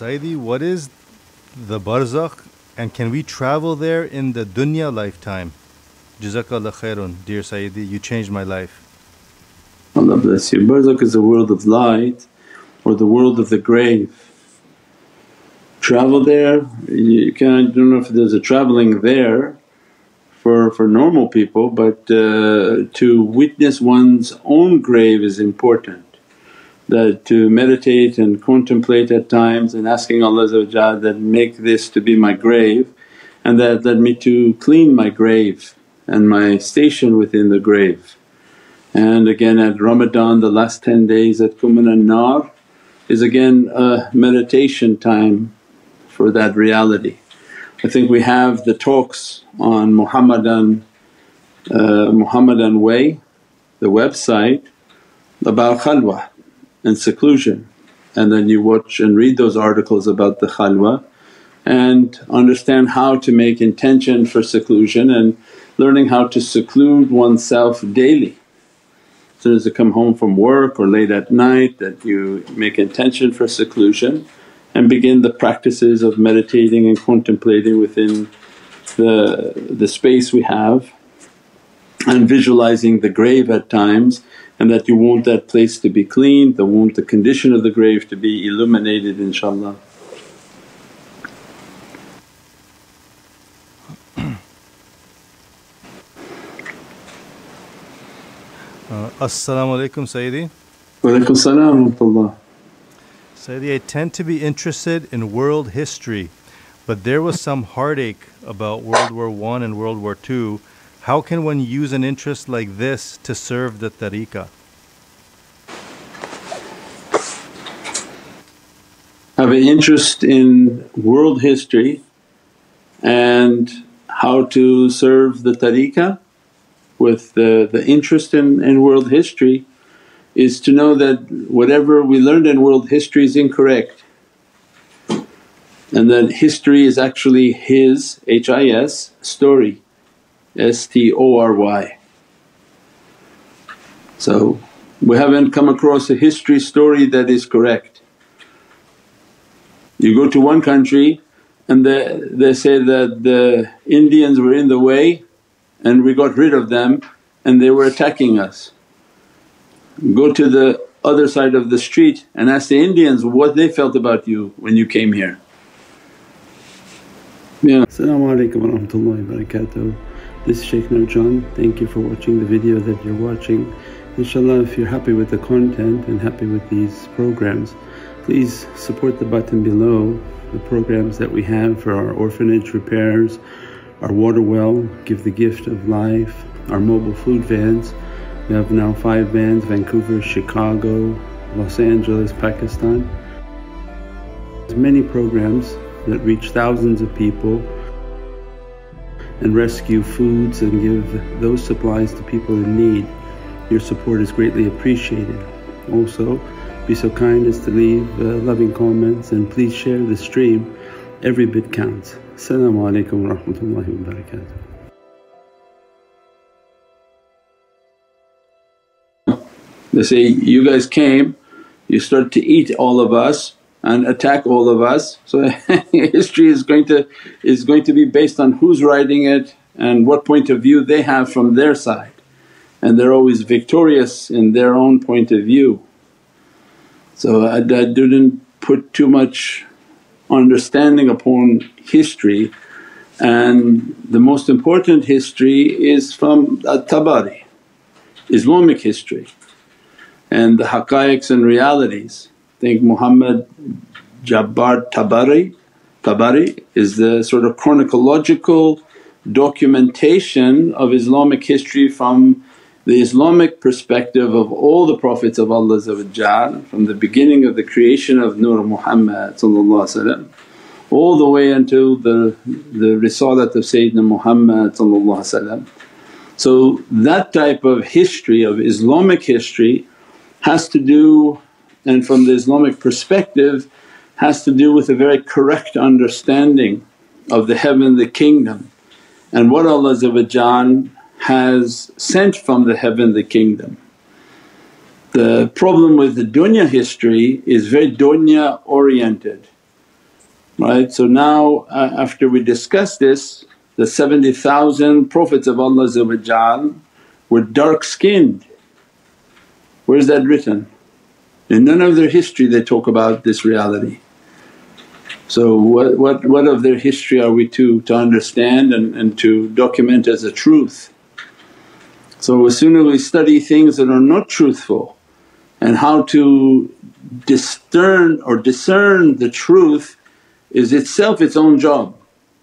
Sayyidi, what is the barzakh and can we travel there in the dunya lifetime? Jazakallah khairun, dear Sayyidi, you changed my life. Allah bless you. Barzakh is the world of light or the world of the grave. Travel there, you can I don't know if there's a travelling there for, for normal people but uh, to witness one's own grave is important. That to meditate and contemplate at times and asking Allah that make this to be my grave and that let me to clean my grave and my station within the grave. And again at Ramadan the last 10 days at Kum Nar is again a meditation time for that reality. I think we have the talks on Muhammadan, uh, Muhammadan way, the website about khalwa and seclusion and then you watch and read those articles about the khalwa and understand how to make intention for seclusion and learning how to seclude oneself daily. As soon as you come home from work or late at night that you make intention for seclusion and begin the practices of meditating and contemplating within the, the space we have and visualizing the grave at times and that you want that place to be clean, you want the condition of the grave to be illuminated inshaAllah. Uh, As-salamu alaykum Sayyidi. Wa alaykum salam Sayyidi, I tend to be interested in world history but there was some heartache about World War I and World War II. How can one use an interest like this to serve the tariqah? Have an interest in world history and how to serve the tariqah with the, the interest in, in world history is to know that whatever we learned in world history is incorrect and that history is actually his H-I-S story S-T-O-R-Y. So we haven't come across a history story that is correct. You go to one country and they, they say that the Indians were in the way and we got rid of them and they were attacking us. Go to the other side of the street and ask the Indians what they felt about you when you came here. Yeah. Assalamu alaikum wa rahmatullahi wa barakatuh. This is Shaykh Nurjan. Thank you for watching the video that you're watching. Inshallah if you're happy with the content and happy with these programs please support the button below the programs that we have for our orphanage repairs, our water well, give the gift of life, our mobile food vans. We have now five vans Vancouver, Chicago, Los Angeles, Pakistan. There's many programs that reach thousands of people and rescue foods and give those supplies to people in need. Your support is greatly appreciated. Also, be so kind as to leave uh, loving comments and please share the stream. Every bit counts. Assalamu alaikum wa rahmatullahi wa barakatuh. They say, you guys came, you start to eat all of us and attack all of us. So history is going to is going to be based on who's writing it and what point of view they have from their side and they're always victorious in their own point of view. So I, I didn't put too much understanding upon history and the most important history is from At-Tabari, Islamic history and the haqqaiqs and realities think Muhammad Jabbar Tabari, Tabari is the sort of chronological documentation of Islamic history from the Islamic perspective of all the Prophets of Allah from the beginning of the creation of Nur Muhammad all the way until the, the risalat of Sayyidina Muhammad So that type of history of Islamic history has to do and from the Islamic perspective has to do with a very correct understanding of the heavenly kingdom and what Allah has sent from the heavenly kingdom. The problem with the dunya history is very dunya oriented right. So now uh, after we discuss this the 70,000 Prophets of Allah were dark skinned. Where's that written? In none of their history they talk about this reality. So what, what, what of their history are we to, to understand and, and to document as a truth? So as soon as we study things that are not truthful and how to discern or discern the truth is itself its own job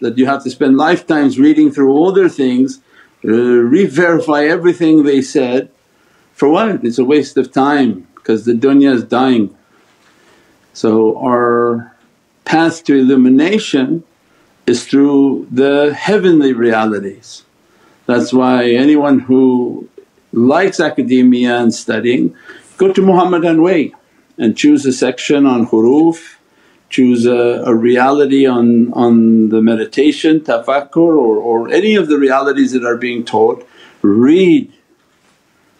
that you have to spend lifetimes reading through all their things, uh, re-verify everything they said. For what? It's a waste of time because the dunya is dying. So our path to illumination is through the heavenly realities. That's why anyone who likes academia and studying, go to Muhammadan way and choose a section on huruf, choose a, a, reality on, on the meditation, tafakkur or, or any of the realities that are being taught, read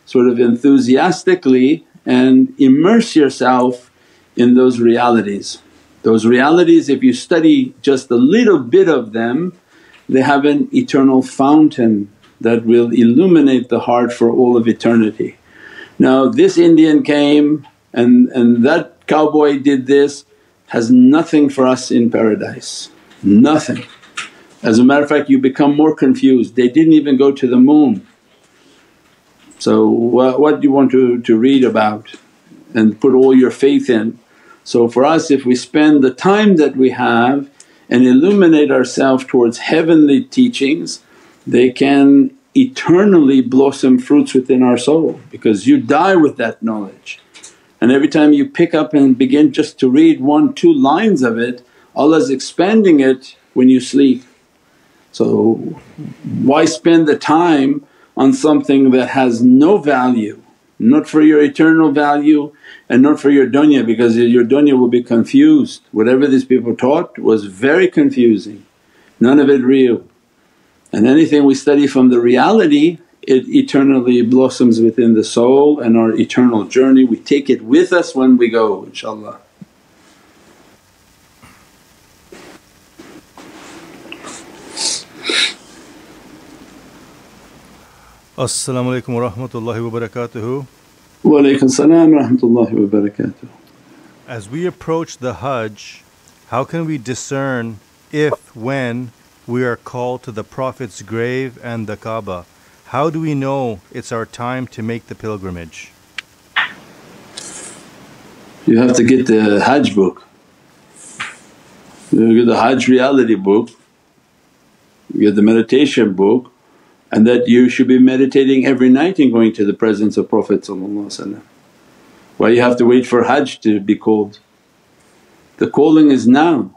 sort of enthusiastically and immerse yourself in those realities. Those realities if you study just a little bit of them they have an eternal fountain that will illuminate the heart for all of eternity. Now this Indian came and, and that cowboy did this has nothing for us in paradise, nothing. As a matter of fact you become more confused, they didn't even go to the moon. So what, what do you want to, to read about and put all your faith in? So for us if we spend the time that we have and illuminate ourselves towards heavenly teachings they can eternally blossom fruits within our soul because you die with that knowledge. And every time you pick up and begin just to read one, two lines of it, Allah's expanding it when you sleep. So why spend the time on something that has no value, not for your eternal value and not for your dunya because your dunya will be confused. Whatever these people taught was very confusing, none of it real. And anything we study from the reality it eternally blossoms within the soul and our eternal journey, we take it with us when we go inshaAllah. As-salamu alaykum wa rahmatullahi wa barakatuhu. Wa alaykum salam wa rahmatullahi wa barakatuh. As we approach the Hajj, how can we discern if, when we are called to the Prophet's grave and the Kaaba? How do we know it's our time to make the pilgrimage? You have to get the Hajj book. You get the Hajj reality book, you get the meditation book and that you should be meditating every night and going to the presence of Prophet Why you have to wait for Hajj to be called? The calling is now.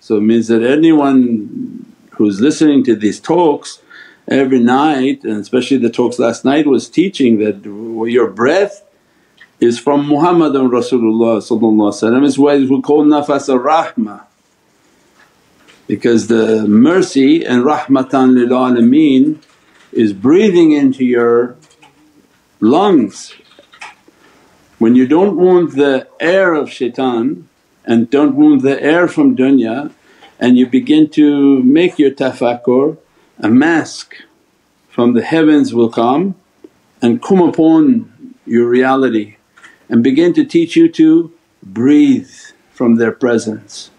So it means that anyone who's listening to these talks every night and especially the talks last night was teaching that your breath is from Muhammadun Rasulullah is why we call nafas ar-rahmah because the mercy and rahmatan lil alameen is breathing into your lungs. When you don't want the air of shaitan and don't want the air from dunya and you begin to make your tafakkur a mask from the heavens will come and come upon your reality and begin to teach you to breathe from their presence.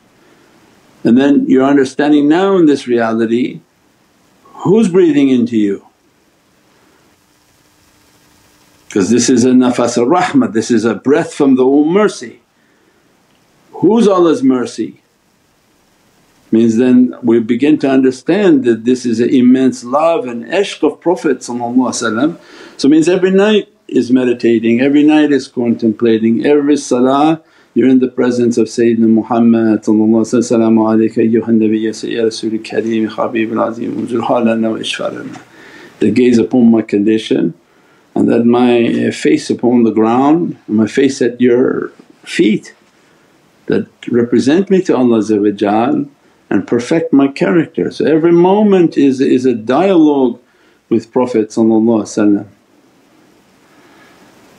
And then you're understanding now in this reality who's breathing into you because this is a nafas al-rahmah, this is a breath from the umm all mercy. Who's Allah's mercy? means then we begin to understand that this is an immense love and ishq of Prophet So means every night is meditating, every night is contemplating, every salah you're in the presence of Sayyidina Muhammad Salaamu alayka ayyuhan nabiyya sayyid rasul kareem habibul azim wa ishfarana. They gaze upon my condition and that my uh, face upon the ground and my face at your feet that represent me to Allah and perfect my character. So every moment is, is a dialogue with Prophet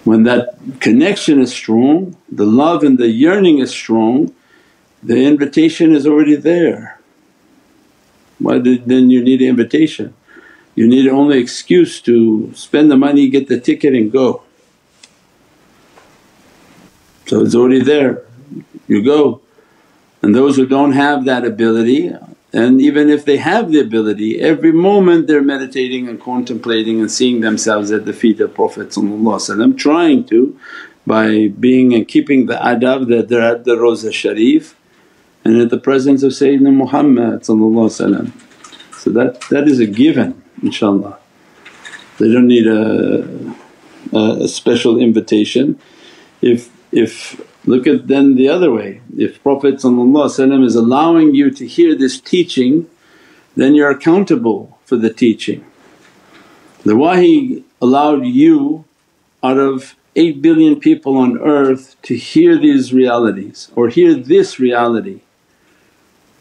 When that connection is strong, the love and the yearning is strong The invitation is already there. Why did, then you need an invitation? You need only excuse to spend the money, get the ticket and go. So it's already there, you go. And those who don't have that ability and even if they have the ability, every moment they're meditating and contemplating and seeing themselves at the feet of Prophet trying to by being and keeping the adab that they're at the Rawza Sharif and at the presence of Sayyidina Muhammad So that, that is a given inshaAllah. They don't need a, a special invitation. If, if Look at then the other way, if Prophet is allowing you to hear this teaching then you're accountable for the teaching. The wahi allowed you out of 8 billion people on earth to hear these realities or hear this reality.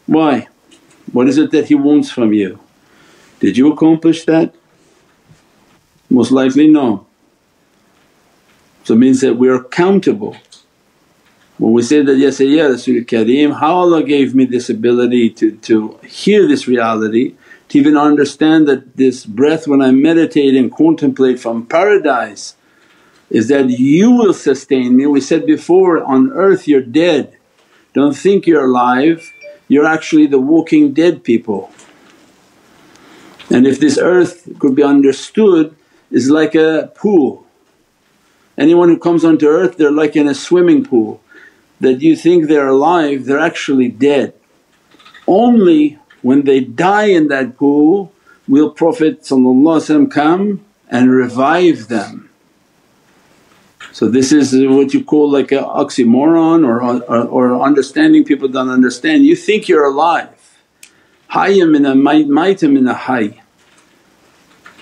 Why? What is it that He wants from you? Did you accomplish that? Most likely no. So it means that we're accountable when we say that, Ya Ya Rasul Kareem, how Allah gave me this ability to, to hear this reality, to even understand that this breath when I meditate and contemplate from paradise is that you will sustain me. We said before, on earth you're dead, don't think you're alive, you're actually the walking dead people. And if this earth could be understood is like a pool. Anyone who comes onto earth they're like in a swimming pool that you think they're alive, they're actually dead. Only when they die in that pool will Prophet come and revive them. So this is what you call like an oxymoron or, or, or, understanding people don't understand. You think you're alive, hayya min a mayta min hay.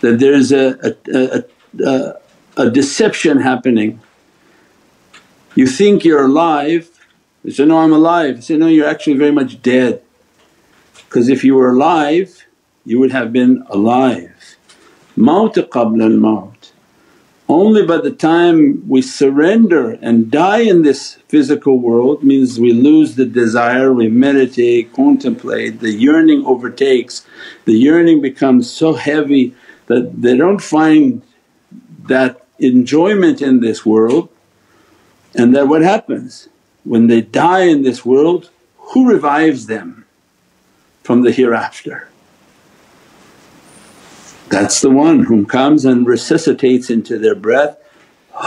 That there's a, a, a, a, a deception happening you think you're alive, you say, no I'm alive. You say, no you're actually very much dead because if you were alive you would have been alive. Maut qabla al maut. Only by the time we surrender and die in this physical world means we lose the desire, we meditate, contemplate, the yearning overtakes. The yearning becomes so heavy that they don't find that enjoyment in this world and then what happens? When they die in this world, who revives them from the hereafter? That's the one whom comes and resuscitates into their breath.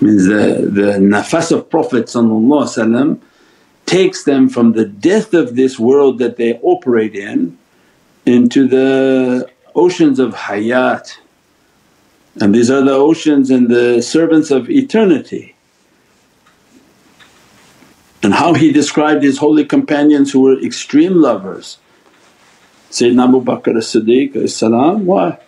means the, the nafas of Prophet takes them from the death of this world that they operate in into the oceans of hayat and these are the oceans and the servants of eternity. And how he described his holy companions who were extreme lovers. Sayyidina Abu Bakr as-Siddiq salam, why?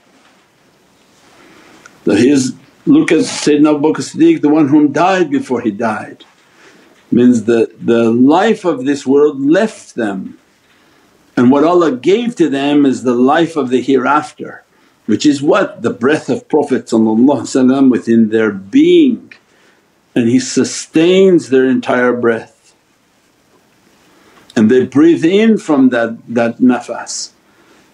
That his look at Sayyidina Abu Bakr as-Siddiq the one whom died before he died. Means the, the life of this world left them and what Allah gave to them is the life of the hereafter which is what? The breath of Prophet within their being and he sustains their entire breath. And they breathe in from that, that nafas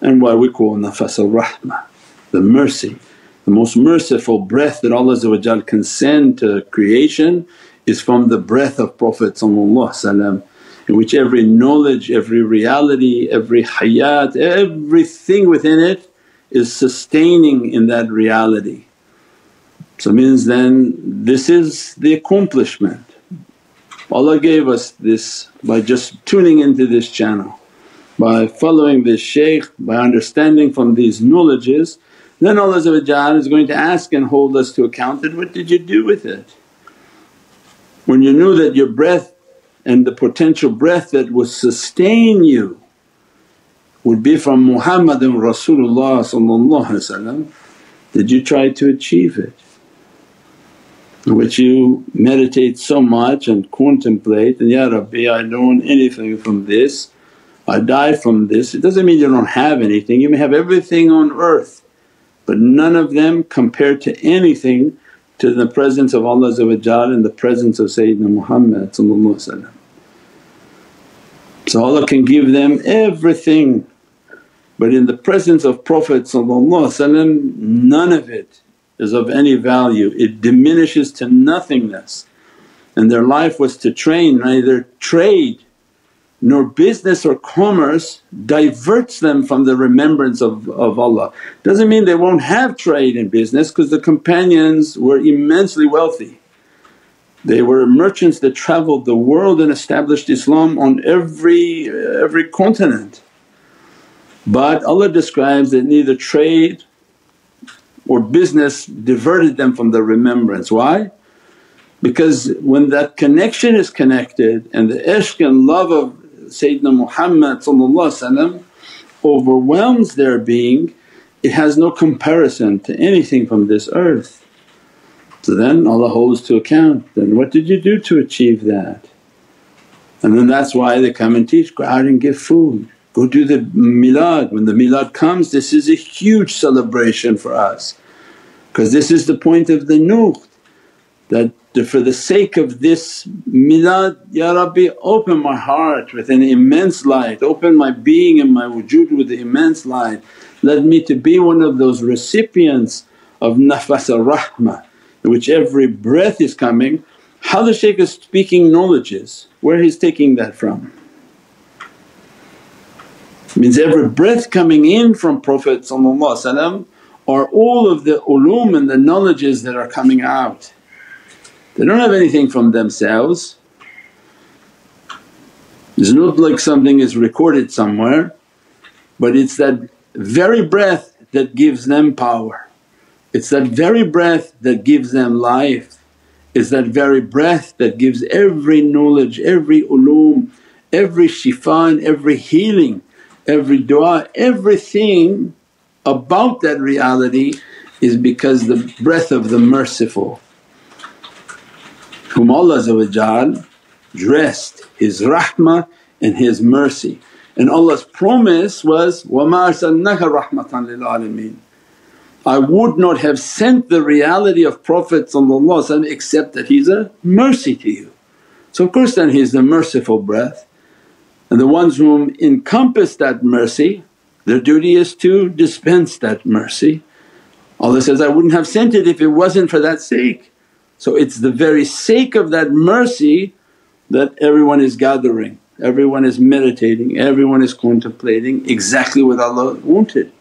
and why we call nafas al-rahmah, the mercy. The most merciful breath that Allah can send to creation is from the breath of Prophet in which every knowledge, every reality, every hayat, everything within it is sustaining in that reality. So means then this is the accomplishment. Allah gave us this by just tuning into this channel, by following this shaykh, by understanding from these knowledges then Allah is going to ask and hold us to account that, what did you do with it? When you knew that your breath and the potential breath that would sustain you would be from Muhammadun Rasulullah did you try to achieve it? Which you meditate so much and contemplate and, Ya Rabbi I don't anything from this, I die from this. It doesn't mean you don't have anything, you may have everything on earth but none of them compared to anything to the presence of Allah and the presence of Sayyidina Muhammad So Allah can give them everything but in the presence of Prophet none of it is of any value, it diminishes to nothingness. And their life was to train neither trade nor business or commerce diverts them from the remembrance of, of Allah. Doesn't mean they won't have trade and business because the companions were immensely wealthy. They were merchants that travelled the world and established Islam on every, every continent. But Allah describes that neither trade or business diverted them from the remembrance. Why? Because when that connection is connected and the ishq and love of Sayyidina Muhammad overwhelms their being, it has no comparison to anything from this earth. So then Allah holds to account, then what did you do to achieve that? And then that's why they come and teach, go out and give food, go do the milad. When the milad comes this is a huge celebration for us because this is the point of the nukht that for the sake of this milad, Ya Rabbi open my heart with an immense light, open my being and my wujud with the immense light. Let me to be one of those recipients of nafas al-rahmah which every breath is coming. How the shaykh is speaking knowledges, where he's taking that from? Means every breath coming in from Prophet are all of the ulum and the knowledges that are coming out. They don't have anything from themselves. It's not like something is recorded somewhere but it's that very breath that gives them power. It's that very breath that gives them life. It's that very breath that gives every knowledge, every ulum, every shifa and every healing, every du'a, everything about that reality is because the breath of the merciful whom Allah dressed His rahmah and His mercy. And Allah's promise was, وَمَا أَرْسَلْنَاكَ رَحْمَةً لِلْعَالَمِينَ I would not have sent the reality of Prophet except that he's a mercy to you. So of course then he's the merciful breath and the ones whom encompass that mercy their duty is to dispense that mercy. Allah says, I wouldn't have sent it if it wasn't for that sake. So it's the very sake of that mercy that everyone is gathering, everyone is meditating, everyone is contemplating exactly what Allah wanted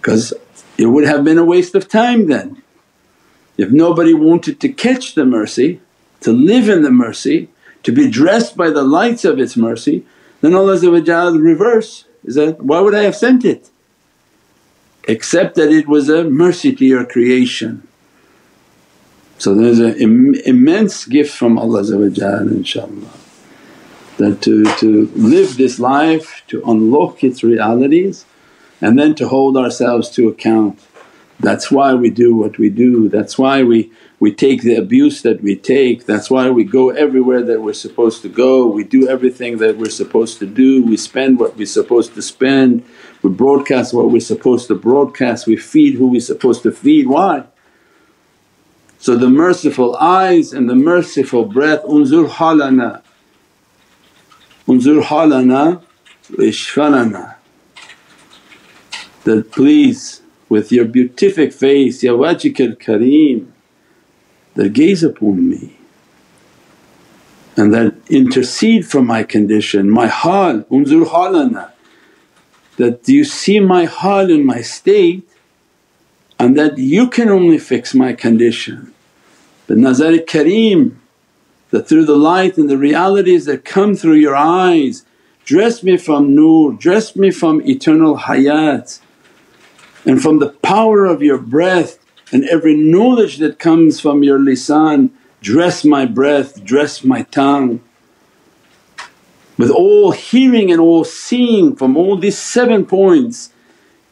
because it would have been a waste of time then. If nobody wanted to catch the mercy, to live in the mercy, to be dressed by the lights of its mercy, then Allah reverse is that, why would I have sent it? Except that it was a mercy to your creation. So there's an Im immense gift from Allah inshaAllah that to, to live this life, to unlock its realities and then to hold ourselves to account. That's why we do what we do, that's why we, we take the abuse that we take, that's why we go everywhere that we're supposed to go, we do everything that we're supposed to do, we spend what we're supposed to spend, we broadcast what we're supposed to broadcast, we feed who we're supposed to feed. Why? So the merciful eyes and the merciful breath, unzur halana, unzur halana ishfalana that please with your beatific face, Ya wajhikal kareem that gaze upon me and that intercede for my condition, my hal, unzur halana that you see my hal and my state and that you can only fix my condition. The nazar kareem that through the light and the realities that come through your eyes dress me from nur, dress me from eternal hayat and from the power of your breath and every knowledge that comes from your lisan dress my breath, dress my tongue. With all hearing and all seeing from all these seven points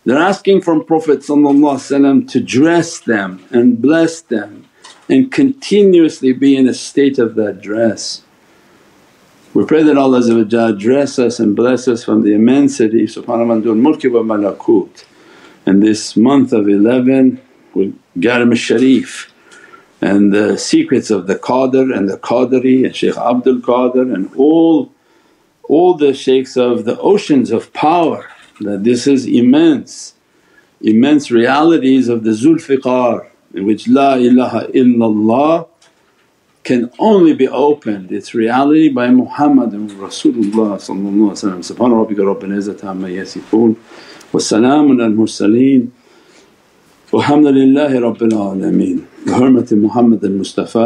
they're asking from Prophet to dress them and bless them and continuously be in a state of that dress. We pray that Allah dress us and bless us from the immensity subhanahu wa malakut. And this month of 11 with Garam al-Sharif and the secrets of the Qadir and the Qadiri and Shaykh Abdul Qadir and all, all the shaykhs of the oceans of power that this is immense, immense realities of the Zulfiqar in which La ilaha illallah can only be opened its reality by Muhammadun Rasulullah Subhana rabbika rabbil izzati amma yasifoon wa salaamun al mursaleen walhamdulillahi rabbil alameen bi hurmati Muhammad al Mustafa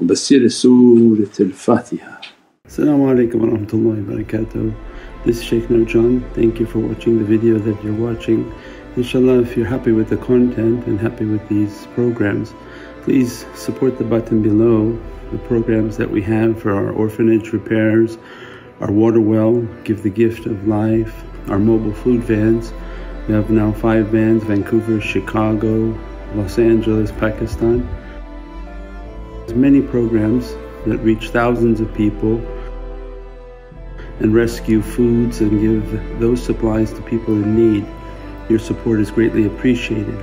wa basiri Surat al Fatiha. As-salamu alaykum wa rahmatullahi wa barakatuh. This is Shaykh Nurjan. Thank you for watching the video that you're watching. Inshallah if you're happy with the content and happy with these programs please support the button below the programs that we have for our orphanage repairs, our water well, Give the Gift of Life, our mobile food vans. We have now five vans, Vancouver, Chicago, Los Angeles, Pakistan. There's many programs that reach thousands of people and rescue foods and give those supplies to people in need. Your support is greatly appreciated.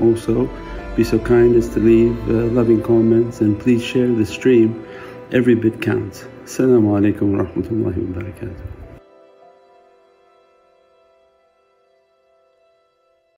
Also, be so kind as to leave uh, loving comments and please share the stream. Every bit counts. Assalamu alaikum wa rahmatullahi wa barakatuh.